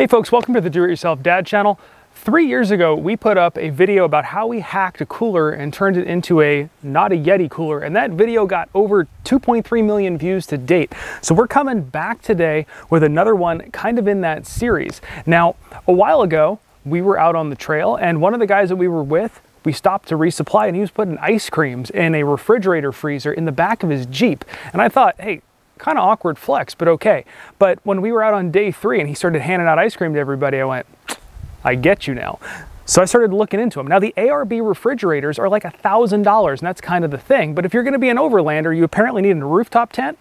Hey folks, welcome to the Do-It-Yourself Dad channel. Three years ago, we put up a video about how we hacked a cooler and turned it into a not a Yeti cooler, and that video got over 2.3 million views to date. So we're coming back today with another one kind of in that series. Now, a while ago, we were out on the trail, and one of the guys that we were with we stopped to resupply and he was putting ice creams in a refrigerator freezer in the back of his Jeep. And I thought, hey, kind of awkward flex, but okay. But when we were out on day three and he started handing out ice cream to everybody, I went, I get you now. So I started looking into them. Now the ARB refrigerators are like a thousand dollars, and that's kind of the thing. But if you're going to be an overlander, you apparently need a rooftop tent.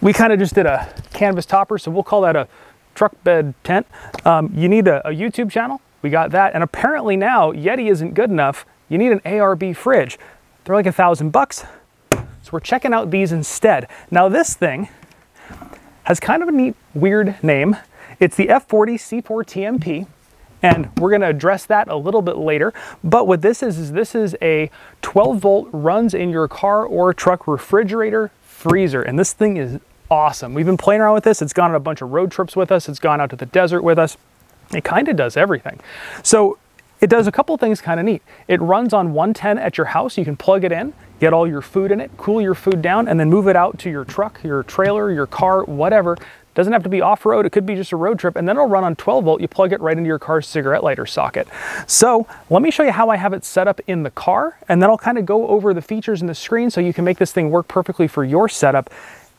We kind of just did a canvas topper, so we'll call that a truck bed tent. Um, you need a, a YouTube channel. We got that, and apparently now Yeti isn't good enough. You need an ARB fridge. They're like a thousand bucks. So we're checking out these instead. Now this thing has kind of a neat, weird name. It's the F40 C4 TMP, and we're gonna address that a little bit later. But what this is, is this is a 12 volt runs in your car or truck refrigerator freezer. And this thing is awesome. We've been playing around with this. It's gone on a bunch of road trips with us. It's gone out to the desert with us. It kind of does everything. So it does a couple things kind of neat. It runs on 110 at your house. You can plug it in, get all your food in it, cool your food down, and then move it out to your truck, your trailer, your car, whatever. Doesn't have to be off-road, it could be just a road trip, and then it'll run on 12 volt. You plug it right into your car's cigarette lighter socket. So let me show you how I have it set up in the car, and then I'll kind of go over the features in the screen so you can make this thing work perfectly for your setup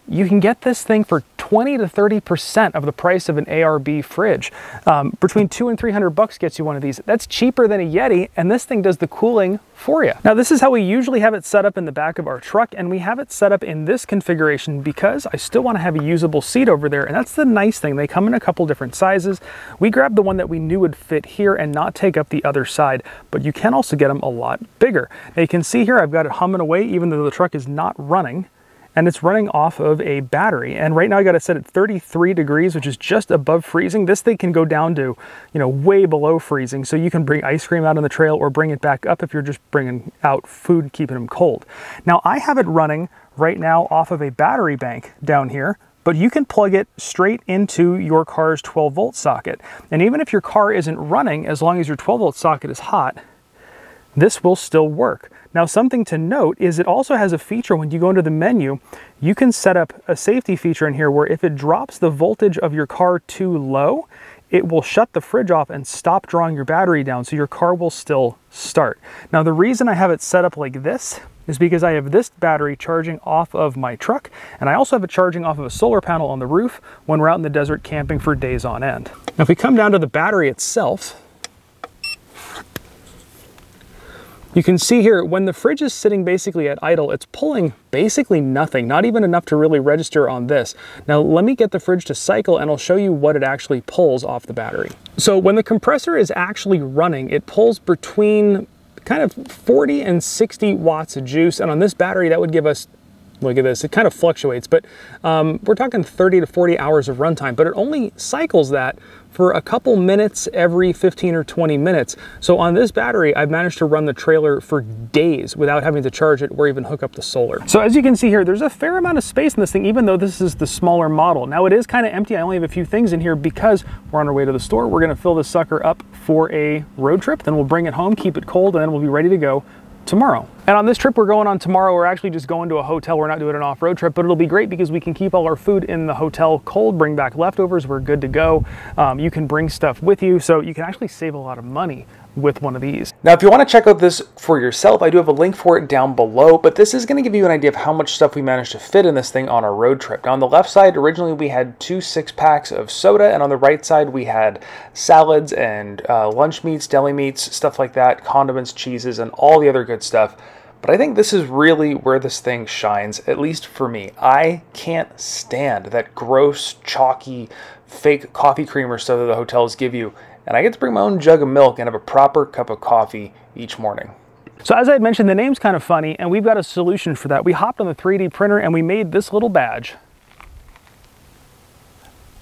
you can get this thing for 20 to 30% of the price of an ARB fridge. Um, between two and 300 bucks gets you one of these. That's cheaper than a Yeti, and this thing does the cooling for you. Now, this is how we usually have it set up in the back of our truck, and we have it set up in this configuration because I still want to have a usable seat over there, and that's the nice thing. They come in a couple different sizes. We grabbed the one that we knew would fit here and not take up the other side, but you can also get them a lot bigger. Now, you can see here I've got it humming away even though the truck is not running and it's running off of a battery. And right now I got it set at 33 degrees, which is just above freezing. This thing can go down to, you know, way below freezing. So you can bring ice cream out on the trail or bring it back up if you're just bringing out food, keeping them cold. Now I have it running right now off of a battery bank down here, but you can plug it straight into your car's 12 volt socket. And even if your car isn't running, as long as your 12 volt socket is hot, this will still work. Now something to note is it also has a feature when you go into the menu, you can set up a safety feature in here where if it drops the voltage of your car too low, it will shut the fridge off and stop drawing your battery down so your car will still start. Now the reason I have it set up like this is because I have this battery charging off of my truck and I also have it charging off of a solar panel on the roof when we're out in the desert camping for days on end. Now if we come down to the battery itself, You can see here, when the fridge is sitting basically at idle, it's pulling basically nothing, not even enough to really register on this. Now let me get the fridge to cycle and I'll show you what it actually pulls off the battery. So when the compressor is actually running, it pulls between kind of 40 and 60 watts of juice. And on this battery, that would give us look at this, it kind of fluctuates, but um, we're talking 30 to 40 hours of runtime, but it only cycles that for a couple minutes every 15 or 20 minutes. So on this battery, I've managed to run the trailer for days without having to charge it or even hook up the solar. So as you can see here, there's a fair amount of space in this thing, even though this is the smaller model. Now it is kind of empty. I only have a few things in here because we're on our way to the store. We're gonna fill this sucker up for a road trip. Then we'll bring it home, keep it cold, and then we'll be ready to go tomorrow. And on this trip we're going on tomorrow, we're actually just going to a hotel. We're not doing an off-road trip, but it'll be great because we can keep all our food in the hotel cold, bring back leftovers, we're good to go. Um, you can bring stuff with you, so you can actually save a lot of money with one of these. Now, if you want to check out this for yourself, I do have a link for it down below, but this is going to give you an idea of how much stuff we managed to fit in this thing on our road trip. Now, on the left side, originally we had two six packs of soda, and on the right side, we had salads and uh, lunch meats, deli meats, stuff like that, condiments, cheeses, and all the other good stuff. But I think this is really where this thing shines, at least for me. I can't stand that gross, chalky, fake coffee creamer stuff that the hotels give you and I get to bring my own jug of milk and have a proper cup of coffee each morning. So as I had mentioned, the name's kind of funny, and we've got a solution for that. We hopped on the 3D printer and we made this little badge.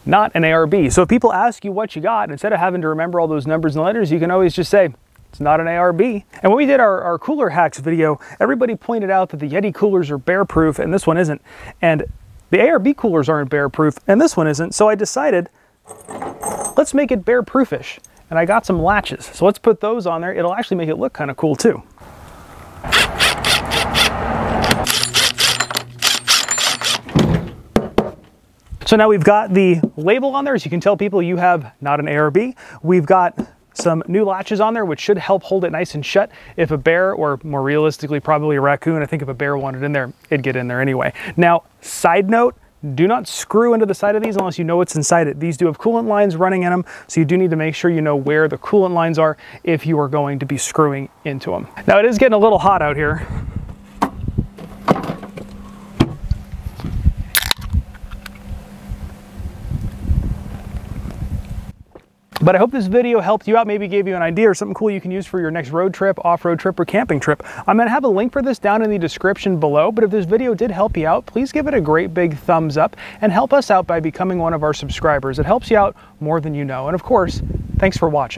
Not an ARB. So if people ask you what you got, instead of having to remember all those numbers and letters, you can always just say, it's not an ARB. And when we did our, our cooler hacks video, everybody pointed out that the Yeti coolers are bear proof and this one isn't. And the ARB coolers aren't bear proof and this one isn't. So I decided let's make it bear proofish. And I got some latches. So let's put those on there. It'll actually make it look kind of cool too. So now we've got the label on there, so you can tell people you have not an ARB. We've got some new latches on there, which should help hold it nice and shut. If a bear, or more realistically, probably a raccoon, I think if a bear wanted in there, it'd get in there anyway. Now, side note, do not screw into the side of these unless you know what's inside it. These do have coolant lines running in them, so you do need to make sure you know where the coolant lines are if you are going to be screwing into them. Now it is getting a little hot out here, But I hope this video helped you out, maybe gave you an idea or something cool you can use for your next road trip, off-road trip, or camping trip. I'm gonna have a link for this down in the description below, but if this video did help you out, please give it a great big thumbs up and help us out by becoming one of our subscribers. It helps you out more than you know. And of course, thanks for watching.